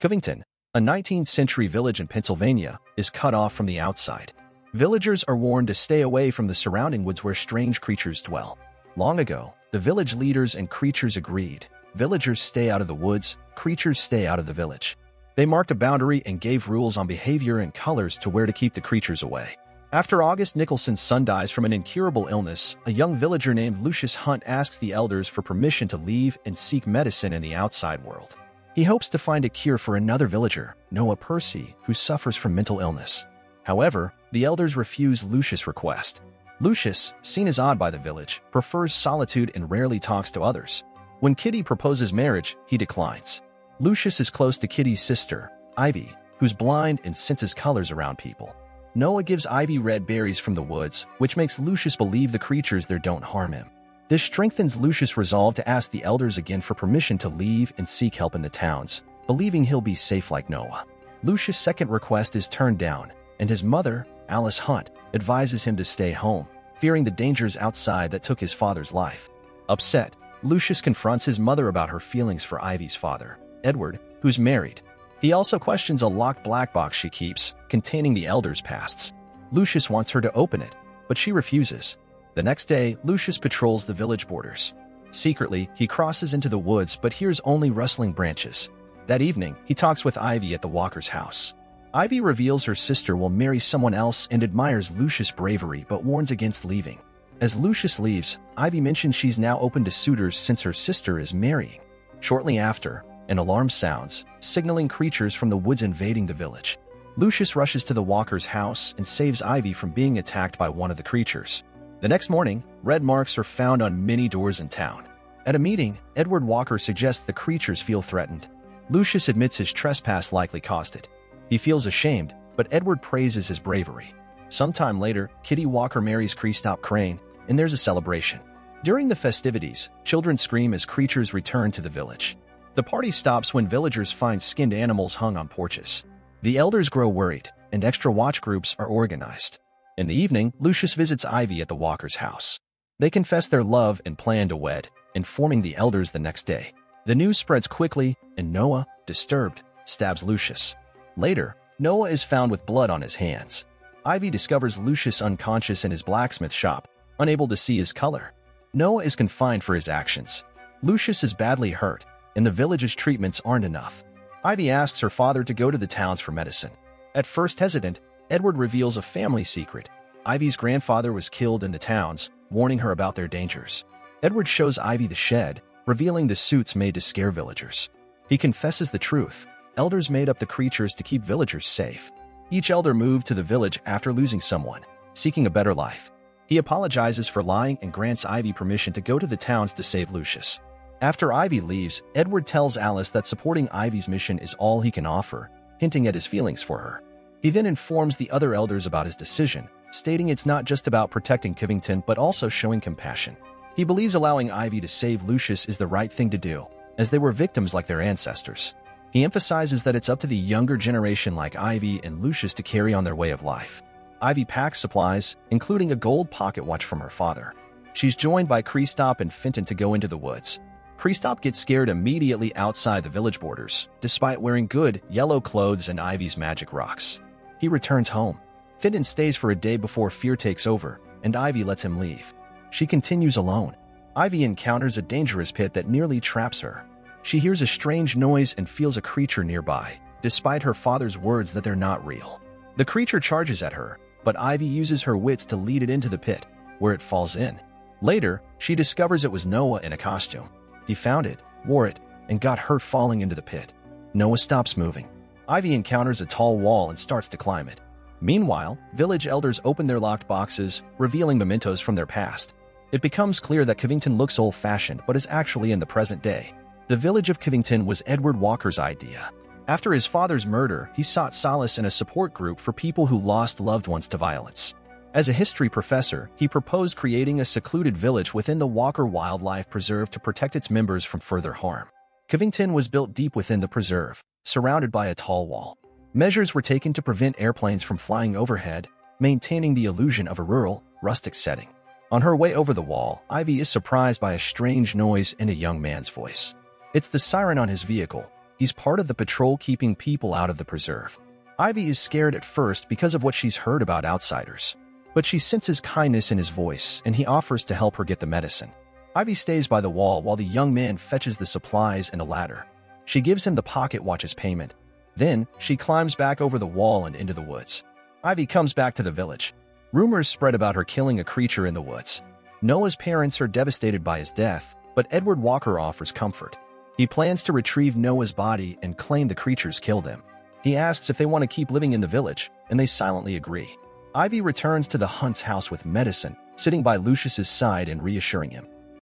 Covington, a 19th century village in Pennsylvania, is cut off from the outside. Villagers are warned to stay away from the surrounding woods where strange creatures dwell. Long ago, the village leaders and creatures agreed. Villagers stay out of the woods, creatures stay out of the village. They marked a boundary and gave rules on behavior and colors to where to keep the creatures away. After August Nicholson's son dies from an incurable illness, a young villager named Lucius Hunt asks the elders for permission to leave and seek medicine in the outside world. He hopes to find a cure for another villager, Noah Percy, who suffers from mental illness. However, the elders refuse Lucius' request. Lucius, seen as odd by the village, prefers solitude and rarely talks to others. When Kitty proposes marriage, he declines. Lucius is close to Kitty's sister, Ivy, who's blind and senses colors around people. Noah gives Ivy red berries from the woods, which makes Lucius believe the creatures there don't harm him. This strengthens Lucius' resolve to ask the elders again for permission to leave and seek help in the towns, believing he'll be safe like Noah. Lucius' second request is turned down, and his mother, Alice Hunt, advises him to stay home, fearing the dangers outside that took his father's life. Upset, Lucius confronts his mother about her feelings for Ivy's father, Edward, who's married. He also questions a locked black box she keeps, containing the elders' pasts. Lucius wants her to open it, but she refuses, the next day, Lucius patrols the village borders. Secretly, he crosses into the woods but hears only rustling branches. That evening, he talks with Ivy at the Walker's house. Ivy reveals her sister will marry someone else and admires Lucius' bravery but warns against leaving. As Lucius leaves, Ivy mentions she's now open to suitors since her sister is marrying. Shortly after, an alarm sounds, signaling creatures from the woods invading the village. Lucius rushes to the Walker's house and saves Ivy from being attacked by one of the creatures. The next morning, red marks are found on many doors in town. At a meeting, Edward Walker suggests the creatures feel threatened. Lucius admits his trespass likely caused it. He feels ashamed, but Edward praises his bravery. Sometime later, Kitty Walker marries Kristoff Crane, and there's a celebration. During the festivities, children scream as creatures return to the village. The party stops when villagers find skinned animals hung on porches. The elders grow worried, and extra watch groups are organized. In the evening, Lucius visits Ivy at the Walker's house. They confess their love and plan to wed, informing the elders the next day. The news spreads quickly, and Noah, disturbed, stabs Lucius. Later, Noah is found with blood on his hands. Ivy discovers Lucius unconscious in his blacksmith shop, unable to see his color. Noah is confined for his actions. Lucius is badly hurt, and the village's treatments aren't enough. Ivy asks her father to go to the towns for medicine. At first hesitant, Edward reveals a family secret. Ivy's grandfather was killed in the towns, warning her about their dangers. Edward shows Ivy the shed, revealing the suits made to scare villagers. He confesses the truth. Elders made up the creatures to keep villagers safe. Each elder moved to the village after losing someone, seeking a better life. He apologizes for lying and grants Ivy permission to go to the towns to save Lucius. After Ivy leaves, Edward tells Alice that supporting Ivy's mission is all he can offer, hinting at his feelings for her. He then informs the other elders about his decision, stating it's not just about protecting Covington but also showing compassion. He believes allowing Ivy to save Lucius is the right thing to do, as they were victims like their ancestors. He emphasizes that it's up to the younger generation like Ivy and Lucius to carry on their way of life. Ivy packs supplies, including a gold pocket watch from her father. She's joined by Kristoff and Fenton to go into the woods. Kristoff gets scared immediately outside the village borders, despite wearing good, yellow clothes and Ivy's magic rocks. He returns home. Fenton stays for a day before fear takes over, and Ivy lets him leave. She continues alone. Ivy encounters a dangerous pit that nearly traps her. She hears a strange noise and feels a creature nearby, despite her father's words that they're not real. The creature charges at her, but Ivy uses her wits to lead it into the pit, where it falls in. Later, she discovers it was Noah in a costume. He found it, wore it, and got hurt falling into the pit. Noah stops moving. Ivy encounters a tall wall and starts to climb it. Meanwhile, village elders open their locked boxes, revealing mementos from their past. It becomes clear that Covington looks old-fashioned but is actually in the present day. The village of Covington was Edward Walker's idea. After his father's murder, he sought solace in a support group for people who lost loved ones to violence. As a history professor, he proposed creating a secluded village within the Walker Wildlife Preserve to protect its members from further harm. Covington was built deep within the preserve, surrounded by a tall wall. Measures were taken to prevent airplanes from flying overhead, maintaining the illusion of a rural, rustic setting. On her way over the wall, Ivy is surprised by a strange noise in a young man's voice. It's the siren on his vehicle. He's part of the patrol keeping people out of the preserve. Ivy is scared at first because of what she's heard about outsiders. But she senses kindness in his voice, and he offers to help her get the medicine. Ivy stays by the wall while the young man fetches the supplies and a ladder. She gives him the pocket watch's payment. Then, she climbs back over the wall and into the woods. Ivy comes back to the village. Rumors spread about her killing a creature in the woods. Noah's parents are devastated by his death, but Edward Walker offers comfort. He plans to retrieve Noah's body and claim the creatures killed him. He asks if they want to keep living in the village, and they silently agree. Ivy returns to the Hunt's house with medicine, sitting by Lucius's side and reassuring him.